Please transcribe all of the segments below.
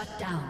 Shut down.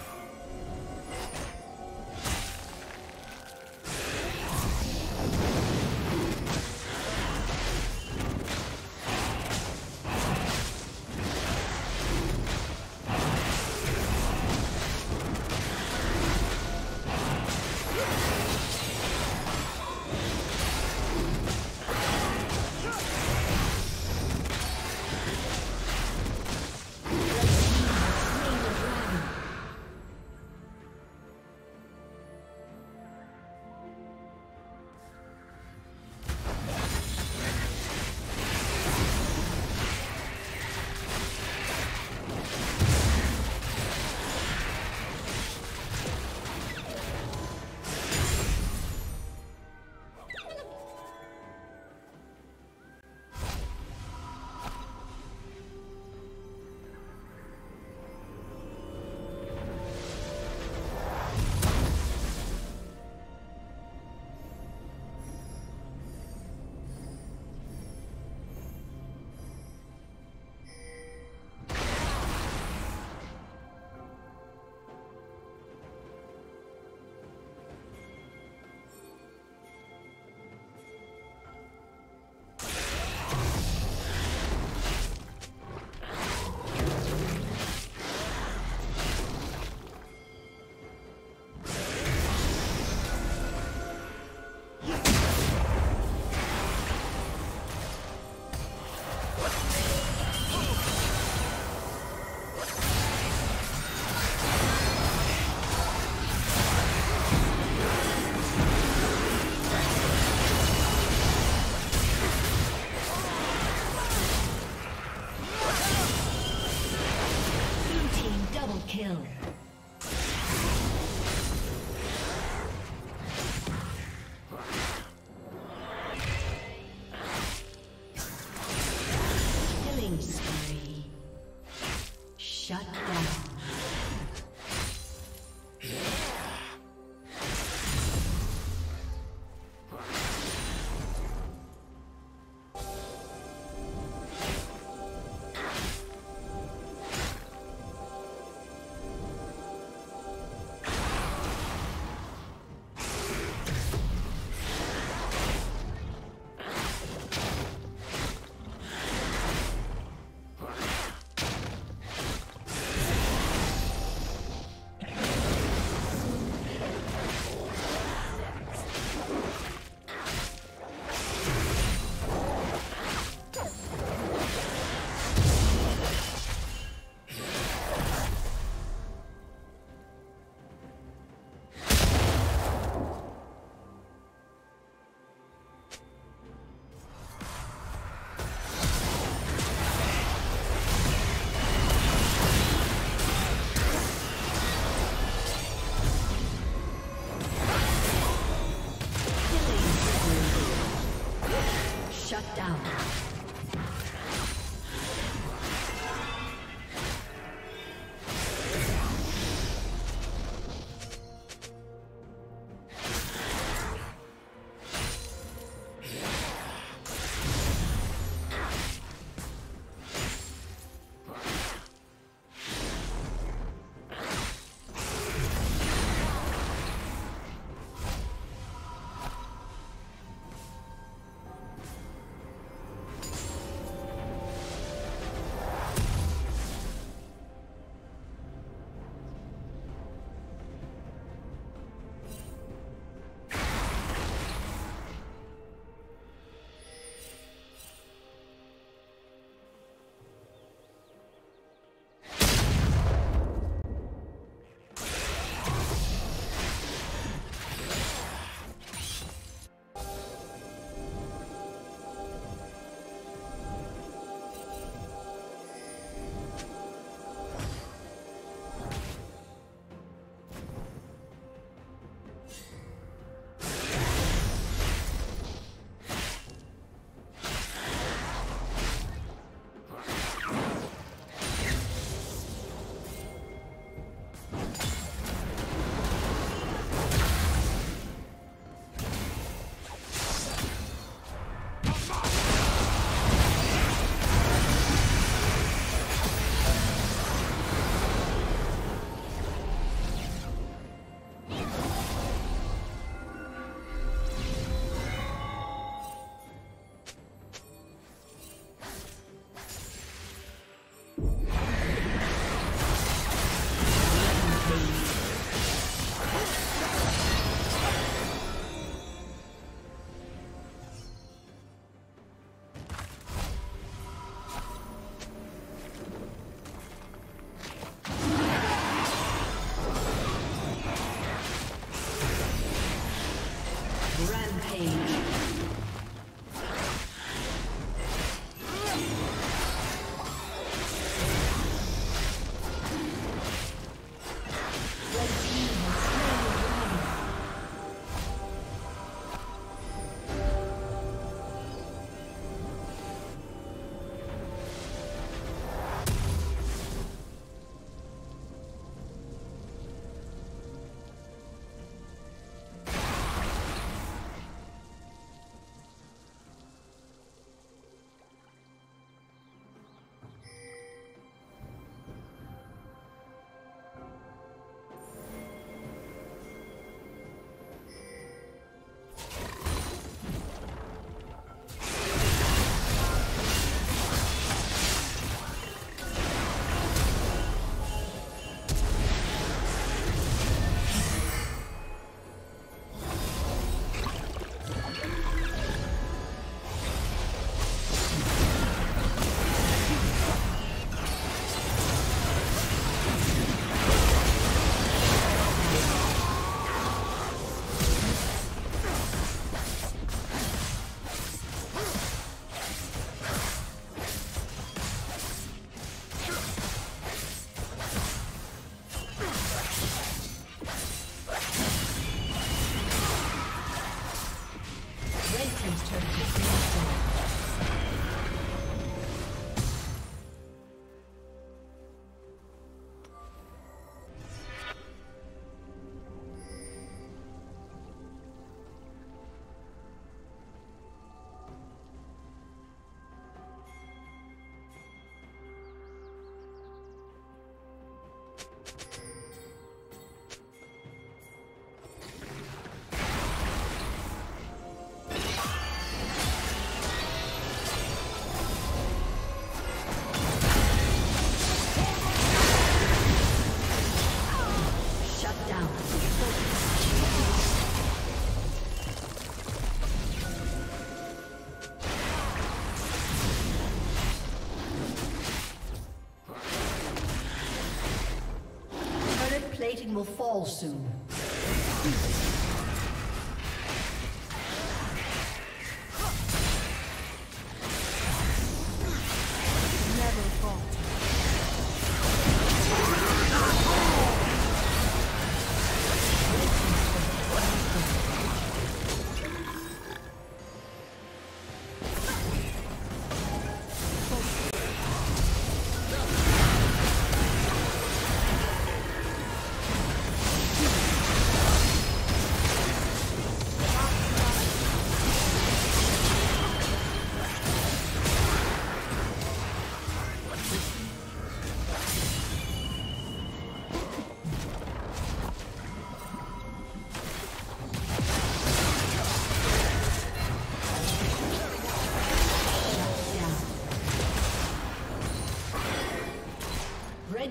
will fall soon.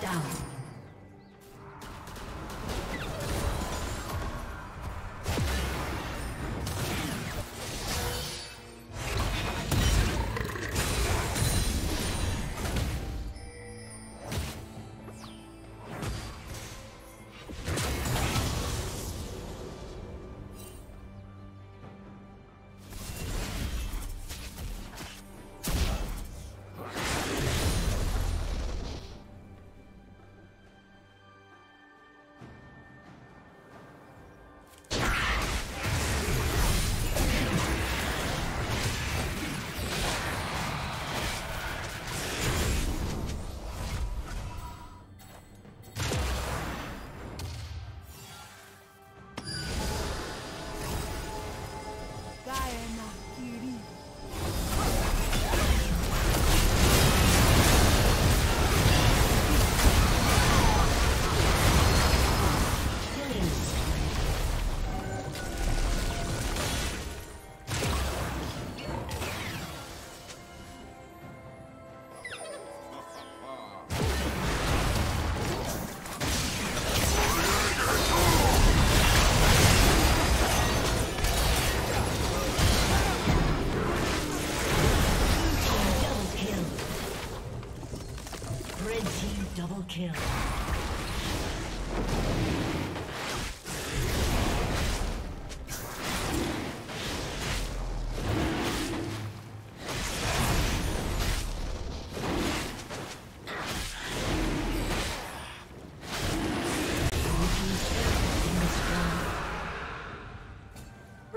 Down.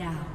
Down.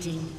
Dominating.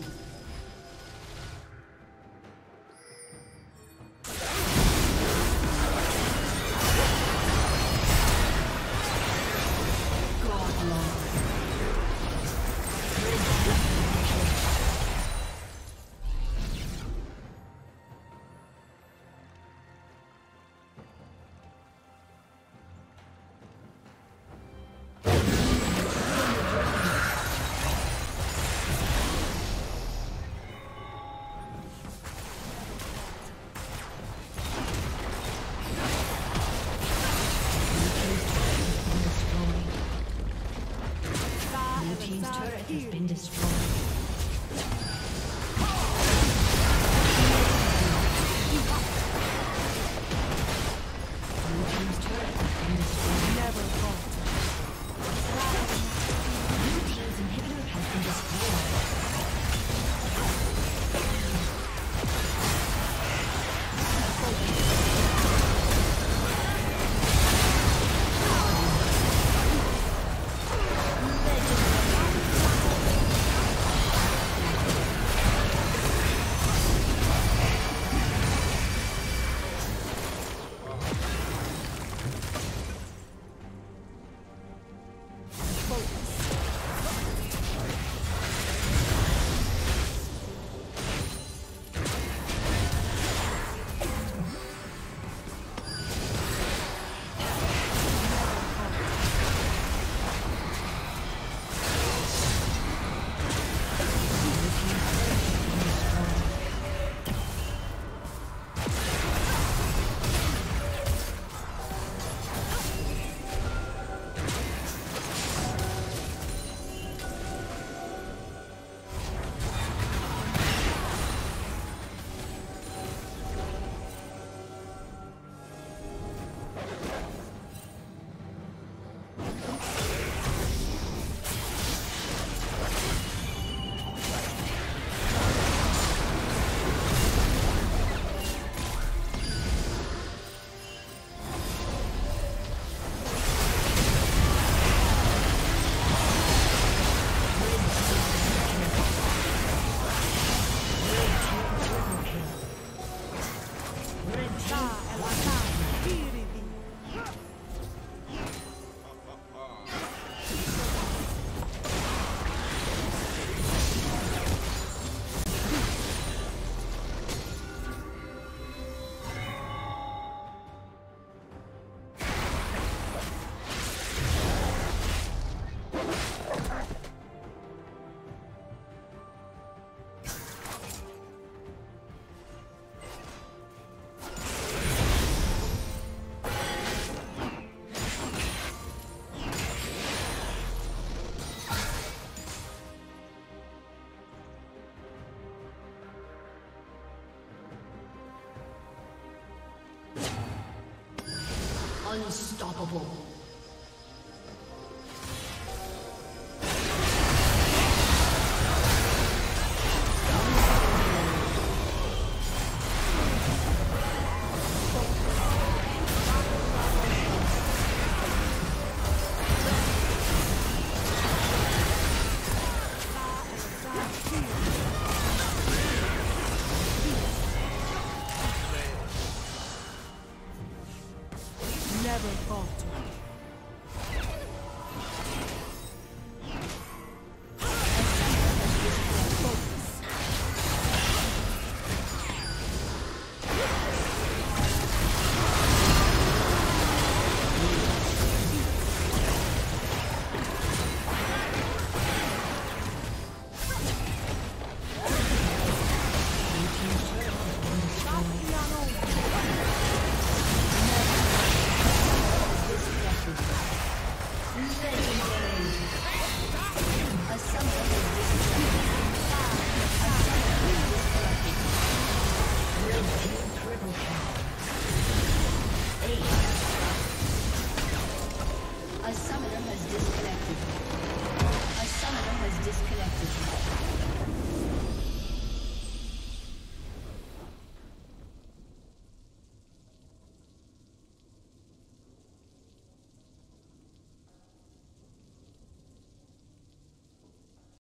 Unstoppable.